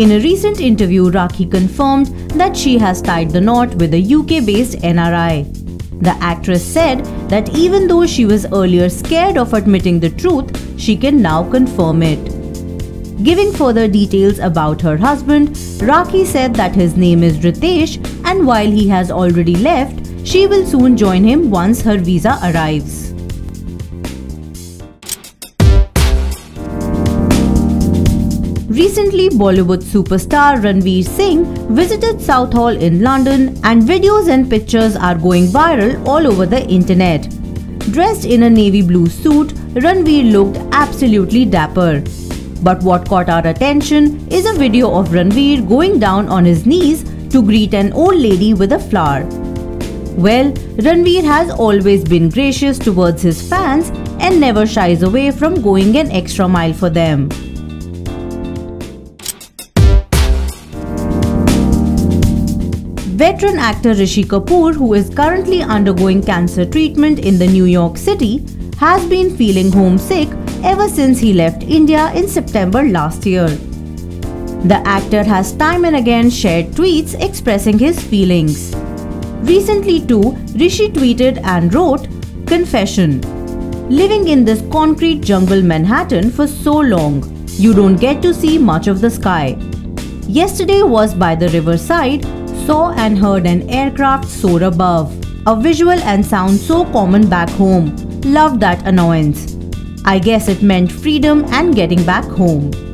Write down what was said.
In a recent interview, Rakhi confirmed that she has tied the knot with a UK based NRI. The actress said that even though she was earlier scared of admitting the truth, she can now confirm it. Giving further details about her husband, Rakhi said that his name is Ritesh and while he has already left, she will soon join him once her visa arrives. Recently, Bollywood superstar Ranveer Singh visited Southall in London and videos and pictures are going viral all over the internet. Dressed in a navy blue suit, Ranveer looked absolutely dapper. But what caught our attention is a video of Ranveer going down on his knees to greet an old lady with a flower. Well, Ranveer has always been gracious towards his fans and never shies away from going an extra mile for them. Veteran actor Rishi Kapoor, who is currently undergoing cancer treatment in the New York City, has been feeling homesick ever since he left India in September last year. The actor has time and again shared tweets expressing his feelings. Recently, too, Rishi tweeted and wrote, Confession Living in this concrete jungle Manhattan for so long, you don't get to see much of the sky. Yesterday was by the riverside saw and heard an aircraft soar above. A visual and sound so common back home. Loved that annoyance. I guess it meant freedom and getting back home.